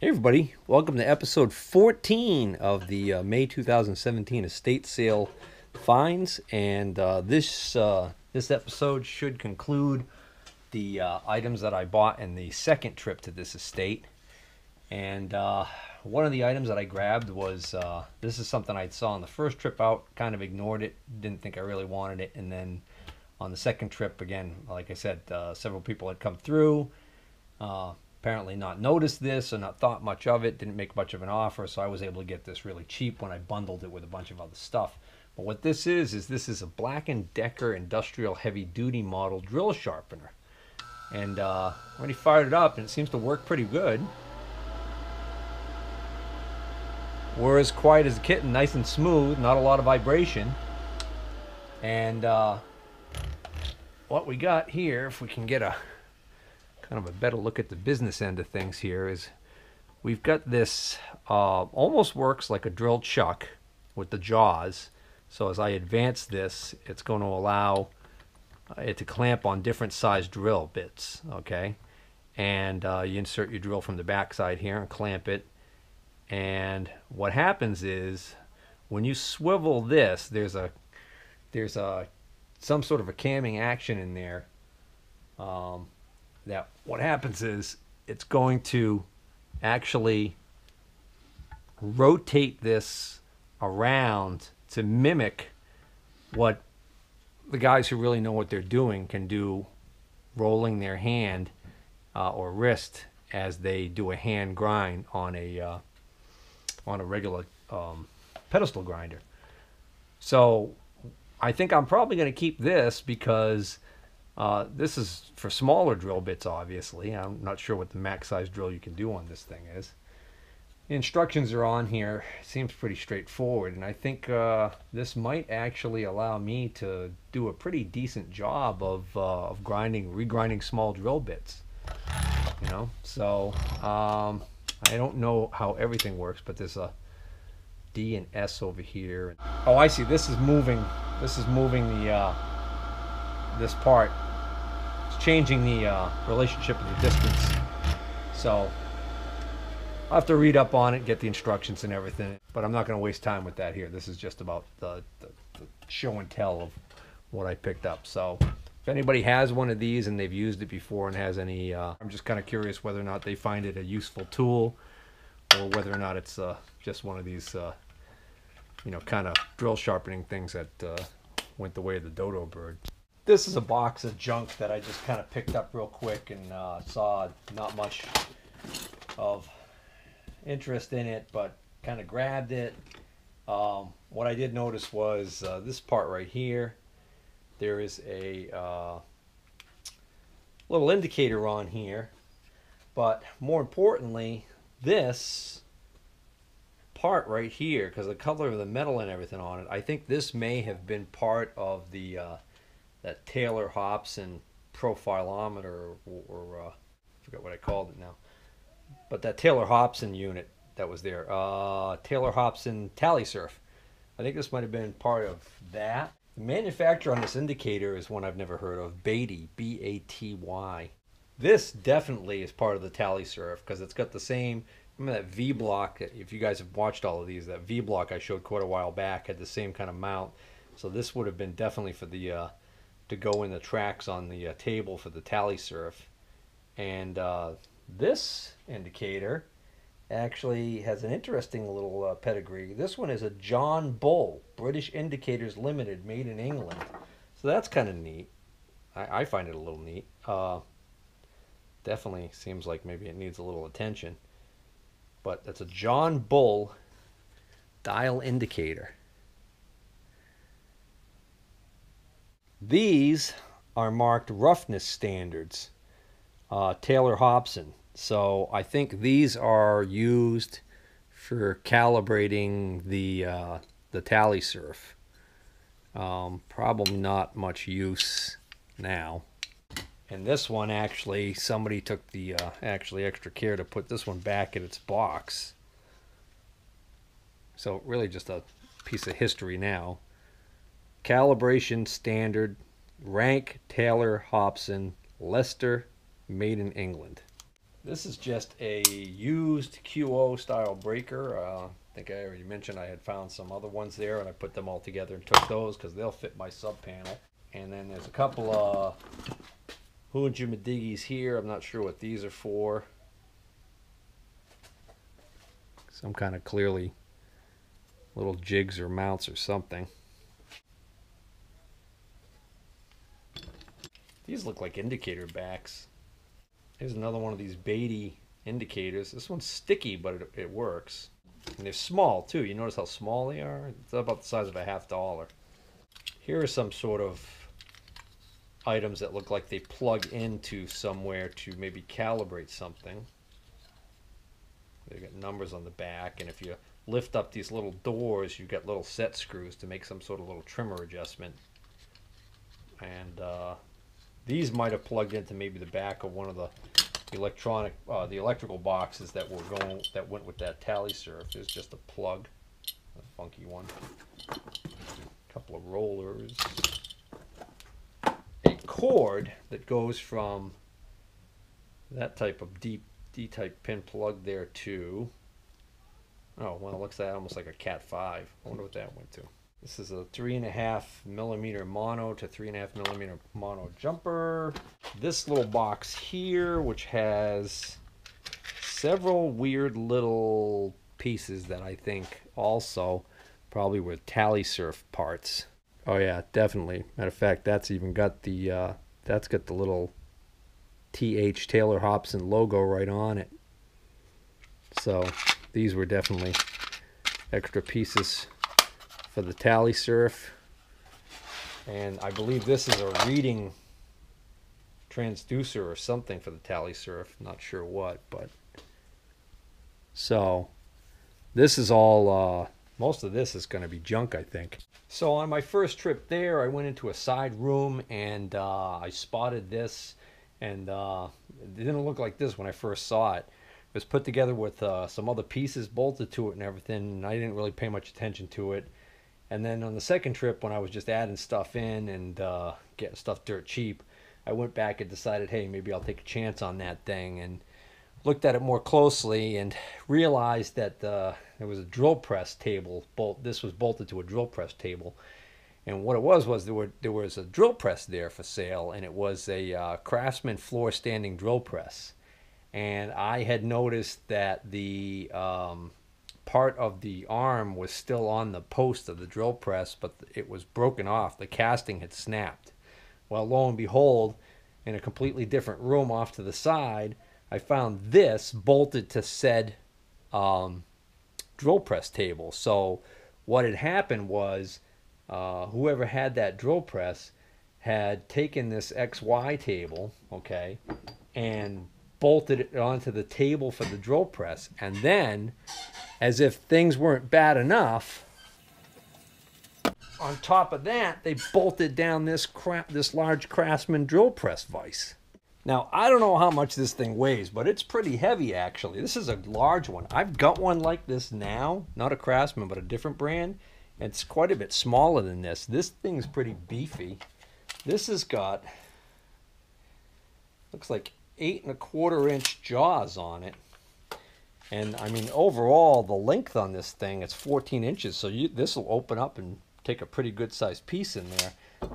Hey everybody, welcome to episode 14 of the uh, May 2017 estate sale finds. And uh, this uh, this episode should conclude the uh, items that I bought in the second trip to this estate. And uh, one of the items that I grabbed was uh, this is something I saw on the first trip out kind of ignored it didn't think I really wanted it. And then on the second trip again like I said several people had come through apparently not noticed this or not thought much of it, didn't make much of an offer, so I was able to get this really cheap when I bundled it with a bunch of other stuff. But what this is, is this is a Black & Decker industrial heavy duty model drill sharpener. And uh, already fired it up and it seems to work pretty good. We're as quiet as a kitten, nice and smooth, not a lot of vibration. And uh, what we got here, if we can get a kind of a better look at the business end of things here is we've got this uh, almost works like a drill chuck with the jaws. So as I advance this, it's going to allow uh, it to clamp on different size drill bits, okay? And uh, you insert your drill from the backside here and clamp it. And what happens is when you swivel this, there's a there's a some sort of a camming action in there um, that what happens is it's going to actually rotate this around to mimic what the guys who really know what they're doing can do rolling their hand uh, or wrist as they do a hand grind on a uh, on a regular um, pedestal grinder. So I think I'm probably going to keep this because uh, this is for smaller drill bits, obviously. I'm not sure what the max size drill you can do on this thing is. The instructions are on here. Seems pretty straightforward, and I think uh, this might actually allow me to do a pretty decent job of, uh, of grinding, regrinding small drill bits. You know, so um, I don't know how everything works, but there's a D and S over here. Oh, I see. This is moving. This is moving the uh, this part changing the uh, relationship of the distance. So I'll have to read up on it, get the instructions and everything. But I'm not going to waste time with that here. This is just about the, the, the, show and tell of what I picked up. So if anybody has one of these and they've used it before and has any, uh, I'm just kind of curious whether or not they find it a useful tool or whether or not it's uh, just one of these, uh, you know, kind of drill sharpening things that uh, went the way of the dodo bird this is a box of junk that I just kind of picked up real quick and uh, saw not much of interest in it, but kind of grabbed it. Um, what I did notice was uh, this part right here. There is a uh, little indicator on here, but more importantly, this part right here, because the color of the metal and everything on it, I think this may have been part of the uh, that Taylor Hobson profilometer or, or uh, I forget what I called it now, but that Taylor Hobson unit that was there, uh, Taylor Hobson Talysurf. I think this might have been part of that. The manufacturer on this indicator is one I've never heard of, Baty, B-A-T-Y. This definitely is part of the Talysurf because it's got the same. Remember that V block? If you guys have watched all of these, that V block I showed quite a while back had the same kind of mount. So this would have been definitely for the uh, to go in the tracks on the uh, table for the Talysurf. And uh, this indicator actually has an interesting little uh, pedigree. This one is a John Bull, British Indicators Limited, made in England. So that's kind of neat. I, I, find it a little neat. Uh, definitely seems like maybe it needs a little attention. But that's a John Bull dial indicator. These are marked roughness standards, uh, Taylor Hobson. So I think these are used for calibrating the uh, the Talysurf. Um, probably not much use now. And this one actually, somebody took the uh, actually extra care to put this one back in its box. So really just a piece of history now calibration standard, rank Taylor Hobson, Leicester, made in England. This is just a used QO style breaker. Uh, I think I already mentioned I had found some other ones there and I put them all together and took those because they'll fit my sub panel. And then there's a couple of Hoojimadigis here. I'm not sure what these are for. Some kind of clearly little jigs or mounts or something. These look like indicator backs. Here's another one of these Baty indicators. This one's sticky, but it, it works. And they're small too. You notice how small they are? It's about the size of a half dollar. Here are some sort of items that look like they plug into somewhere to maybe calibrate something. They've got numbers on the back, and if you lift up these little doors, you've got little set screws to make some sort of little trimmer adjustment. And uh, these might have plugged into maybe the back of one of the electronic, uh, the electrical boxes that were going, that went with that Talysurf. There's just a plug, a funky one. A couple of rollers. A cord that goes from that type of deep D-type pin plug there to, oh, well, it looks like almost like a Cat 5. I wonder what that went to. This is a three and a half millimeter mono to three and a half millimeter mono jumper. This little box here, which has several weird little pieces that I think also probably were Talysurf parts. Oh yeah, definitely. Matter of fact, that's even got the uh, that's got the little TH Taylor Hobson logo right on it. So these were definitely extra pieces for the Talysurf. And I believe this is a reading transducer or something for the Talysurf. Not sure what, but so this is all. Uh, most of this is going to be junk, I think. So on my first trip there, I went into a side room and uh, I spotted this, and uh, it didn't look like this when I first saw it. It was put together with uh, some other pieces bolted to it and everything, and I didn't really pay much attention to it. And then on the second trip, when I was just adding stuff in and uh, getting stuff dirt cheap, I went back and decided, hey, maybe I'll take a chance on that thing, and looked at it more closely and realized that uh, there was a drill press table. Bolt. This was bolted to a drill press table, and what it was was there were there was a drill press there for sale, and it was a uh, Craftsman floor standing drill press. And I had noticed that the um, part of the arm was still on the post of the drill press, but it was broken off. The casting had snapped. Well, lo and behold, in a completely different room off to the side, I found this bolted to said um, drill press table. So what had happened was uh, whoever had that drill press had taken this XY table, okay, and bolted it onto the table for the drill press. And then, as if things weren't bad enough, on top of that, they bolted down this crap, this large Craftsman drill press vise. Now, I don't know how much this thing weighs, but it's pretty heavy actually. This is a large one. I've got one like this now, not a Craftsman, but a different brand. It's quite a bit smaller than this. This thing's pretty beefy. This has got, looks like eight and a quarter inch jaws on it. And I mean, overall, the length on this thing, it's 14 inches. So you this will open up and take a pretty good sized piece in there.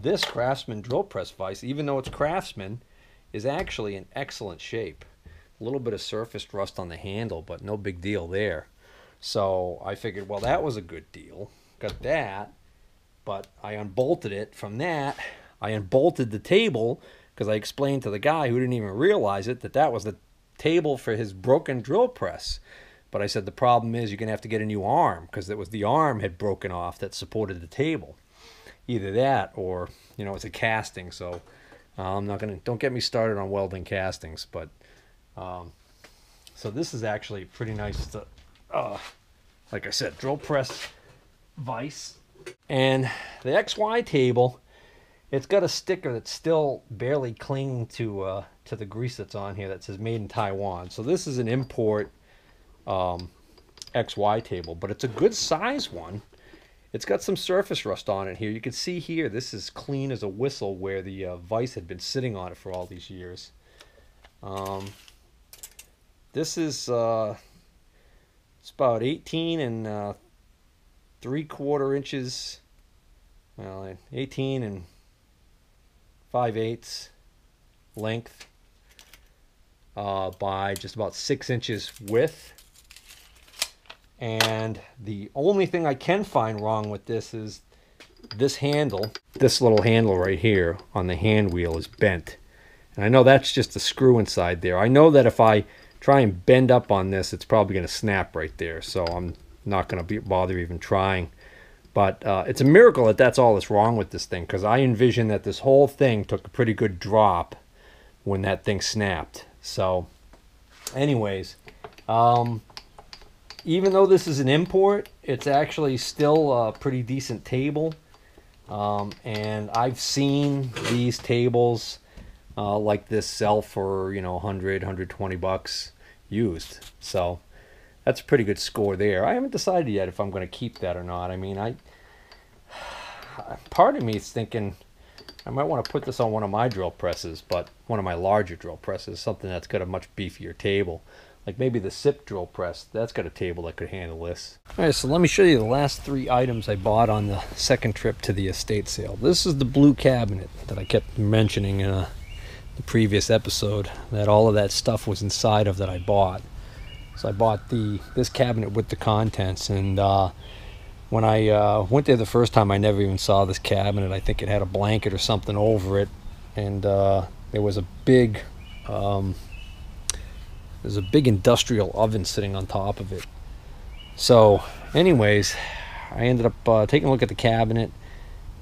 This Craftsman drill press vise, even though it's Craftsman, is actually in excellent shape. A little bit of surface rust on the handle, but no big deal there. So I figured, well, that was a good deal. Got that, but I unbolted it from that. I unbolted the table because I explained to the guy who didn't even realize it that that was the table for his broken drill press. But I said the problem is you're going to have to get a new arm because it was the arm had broken off that supported the table. Either that or, you know, it's a casting. So uh, I'm not going to, don't get me started on welding castings. But, um, so this is actually pretty nice to, uh, like I said, drill press vise. And the XY table it's got a sticker that's still barely clinging to uh, to the grease that's on here that says made in Taiwan. So this is an import um, XY table, but it's a good size one. It's got some surface rust on it here. You can see here, this is clean as a whistle where the uh, vise had been sitting on it for all these years. Um, this is uh, it's about 18 and uh, three quarter inches. Well, 18 and five eighths length uh, by just about six inches width. And the only thing I can find wrong with this is this handle, this little handle right here on the hand wheel is bent. And I know that's just a screw inside there. I know that if I try and bend up on this, it's probably going to snap right there. So I'm not going to bother even trying. But uh, it's a miracle that that's all that's wrong with this thing because I envision that this whole thing took a pretty good drop when that thing snapped. So, anyways, um, even though this is an import, it's actually still a pretty decent table. Um, and I've seen these tables uh, like this sell for, you know, 100, 120 bucks used. So that's a pretty good score there. I haven't decided yet if I'm going to keep that or not. I mean, I part of me is thinking I might want to put this on one of my drill presses, but one of my larger drill presses, something that's got a much beefier table. Like maybe the SIP drill press, that's got a table that could handle this. All right, so let me show you the last three items I bought on the second trip to the estate sale. This is the blue cabinet that I kept mentioning in a, the previous episode, that all of that stuff was inside of that I bought. So I bought the this cabinet with the contents, and uh, when I uh, went there the first time, I never even saw this cabinet. I think it had a blanket or something over it, and uh, there was a big, um, there's a big industrial oven sitting on top of it. So, anyways, I ended up uh, taking a look at the cabinet,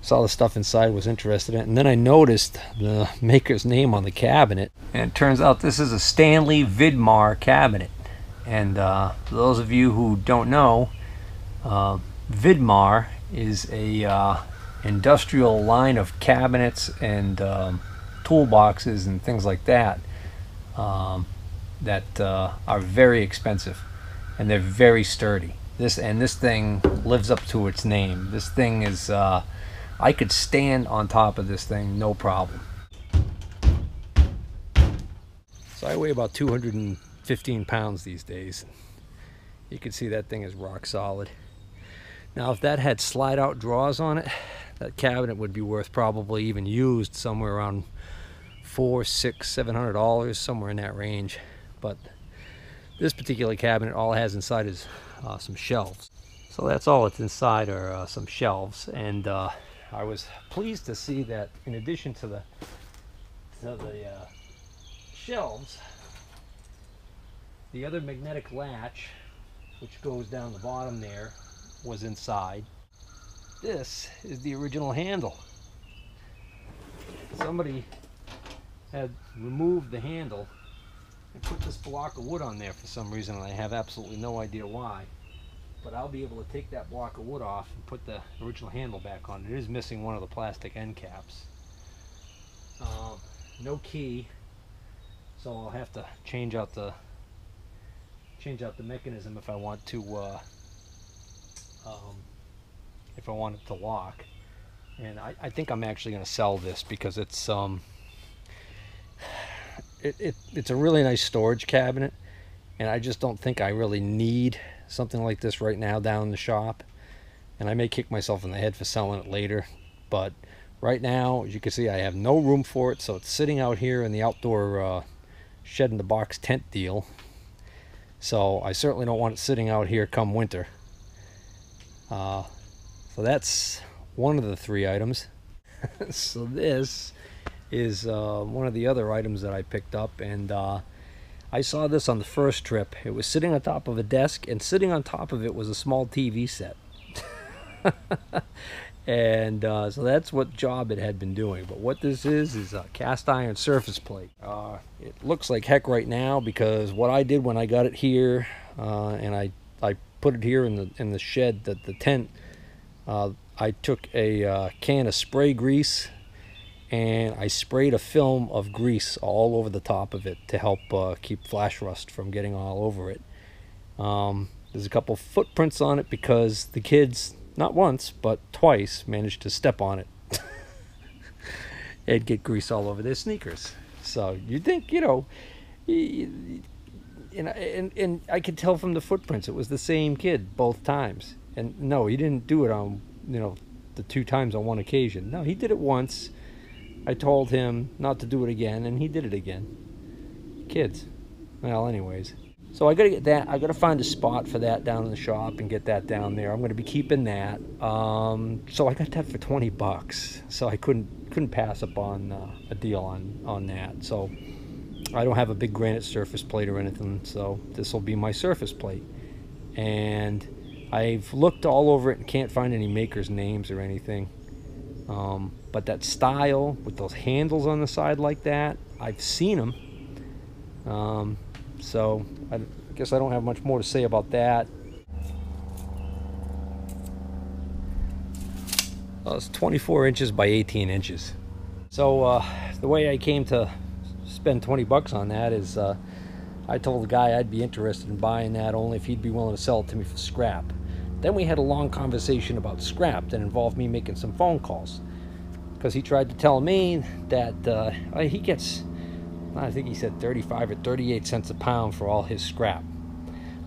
saw the stuff inside, was interested in it, and then I noticed the maker's name on the cabinet. And it turns out this is a Stanley Vidmar cabinet. And uh, those of you who don't know, uh, Vidmar is a uh, industrial line of cabinets and um, toolboxes and things like that um, that uh, are very expensive and they're very sturdy. This and this thing lives up to its name. This thing is uh, I could stand on top of this thing no problem. So I weigh about 215 pounds these days. You can see that thing is rock solid. Now, if that had slide out drawers on it, that cabinet would be worth probably even used somewhere around four, six, seven hundred dollars, somewhere in that range. But this particular cabinet, all it has inside is uh, some shelves. So that's all it's inside are uh, some shelves. And uh, I was pleased to see that in addition to the to the uh, shelves, the other magnetic latch, which goes down the bottom there, was inside. This is the original handle. Somebody had removed the handle and put this block of wood on there for some reason and I have absolutely no idea why. But I'll be able to take that block of wood off and put the original handle back on. It is missing one of the plastic end caps. Uh, no key, so I'll have to change out the change out the mechanism if I want to uh, um, if I want it to lock. And I, I think I'm actually going to sell this because it's um, it, it, it's a really nice storage cabinet. And I just don't think I really need something like this right now down in the shop. And I may kick myself in the head for selling it later. But right now, as you can see, I have no room for it. So it's sitting out here in the outdoor uh, shed in the box tent deal. So I certainly don't want it sitting out here come winter. Uh, so that's one of the three items. so this is uh, one of the other items that I picked up and uh, I saw this on the first trip. It was sitting on top of a desk and sitting on top of it was a small TV set. and uh, so that's what job it had been doing. But what this is is a cast iron surface plate. Uh, it looks like heck right now because what I did when I got it here uh, and I I put it here in the in the shed, that the tent. Uh, I took a uh, can of spray grease and I sprayed a film of grease all over the top of it to help uh, keep flash rust from getting all over it. Um, there's a couple footprints on it because the kids, not once, but twice, managed to step on it and get grease all over their sneakers. So you'd think, you know, and, and and I could tell from the footprints it was the same kid both times. And no, he didn't do it on you know the two times on one occasion. No, he did it once. I told him not to do it again, and he did it again. Kids. Well, anyways. So I gotta get that. I gotta find a spot for that down in the shop and get that down there. I'm gonna be keeping that. Um, so I got that for 20 bucks. So I couldn't couldn't pass up on uh, a deal on on that. So I don't have a big granite surface plate or anything. So this will be my surface plate. And I've looked all over it and can't find any makers' names or anything. Um, but that style with those handles on the side like that, I've seen them. Um, so I guess I don't have much more to say about that. Well, it's 24 inches by 18 inches. So uh, the way I came to spend 20 bucks on that is uh, I told the guy I'd be interested in buying that only if he'd be willing to sell it to me for scrap. Then we had a long conversation about scrap that involved me making some phone calls because he tried to tell me that uh, he gets I think he said 35 or 38 cents a pound for all his scrap.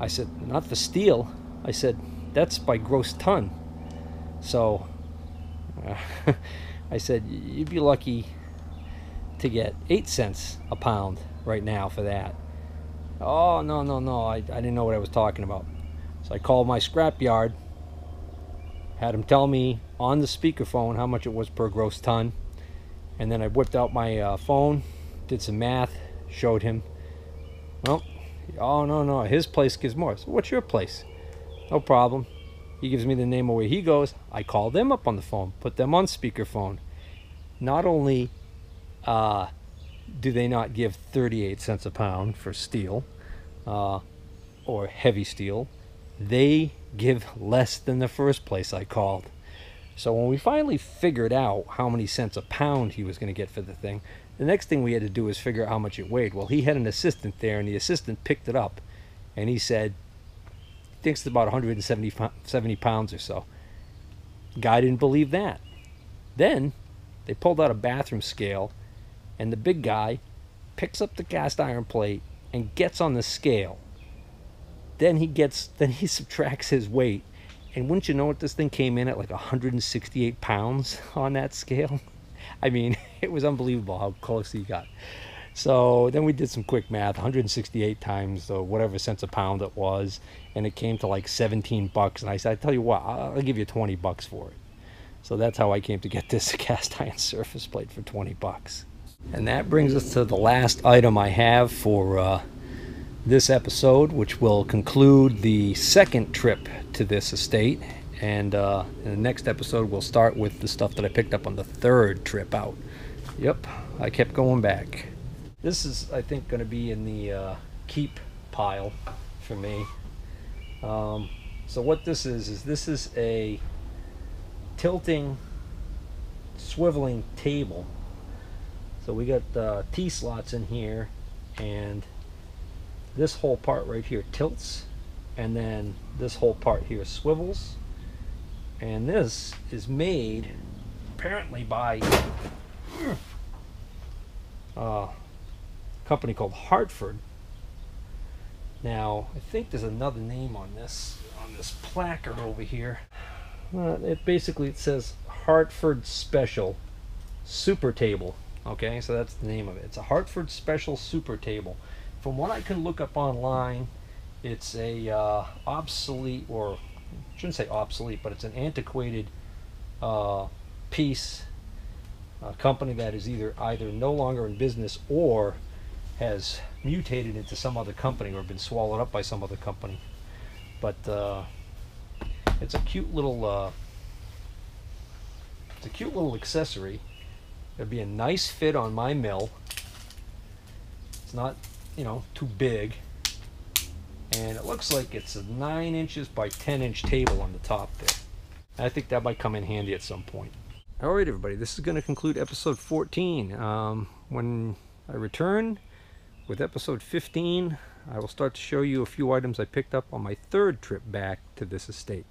I said, not for steel. I said, that's by gross ton. So uh, I said, you'd be lucky to get 8 cents a pound right now for that. Oh, no, no, no. I, I didn't know what I was talking about. So I called my scrap yard, had him tell me on the speakerphone how much it was per gross ton. And then I whipped out my uh, phone did some math, showed him. Well, oh no, no, his place gives more. So what's your place? No problem. He gives me the name of where he goes. I call them up on the phone, put them on speakerphone. Not only uh, do they not give 38 cents a pound for steel uh, or heavy steel, they give less than the first place I called. So when we finally figured out how many cents a pound he was going to get for the thing, the next thing we had to do was figure out how much it weighed. Well, he had an assistant there, and the assistant picked it up, and he said, he thinks it's about 170 70 pounds or so. Guy didn't believe that. Then they pulled out a bathroom scale, and the big guy picks up the cast iron plate and gets on the scale. Then he gets, then he subtracts his weight, and wouldn't you know it, this thing came in at like 168 pounds on that scale. I mean, it was unbelievable how close he got. So then we did some quick math 168 times the whatever cents a pound it was, and it came to like 17 bucks. And I said, I tell you what, I'll give you 20 bucks for it. So that's how I came to get this cast iron surface plate for 20 bucks. And that brings us to the last item I have for uh, this episode, which will conclude the second trip to this estate and uh, in the next episode, we'll start with the stuff that I picked up on the third trip out. Yep, I kept going back. This is, I think, going to be in the uh, keep pile for me. Um, so what this is, is this is a tilting, swiveling table. So we got uh, T-slots in here, and this whole part right here tilts, and then this whole part here swivels and this is made apparently by a company called Hartford. Now, I think there's another name on this on this placard over here. Uh, it basically it says Hartford Special Super Table. Okay, so that's the name of it. It's a Hartford Special Super Table. From what I can look up online, it's a uh, obsolete or shouldn't say obsolete, but it's an antiquated uh, piece, a company that is either either no longer in business or has mutated into some other company or been swallowed up by some other company. But uh, it's a cute little uh, it's a cute little accessory. It'd be a nice fit on my mill. It's not, you know, too big and it looks like it's a 9 inches by 10 inch table on the top there. I think that might come in handy at some point. Alright everybody, this is going to conclude episode 14. Um, when I return with episode 15, I will start to show you a few items I picked up on my third trip back to this estate.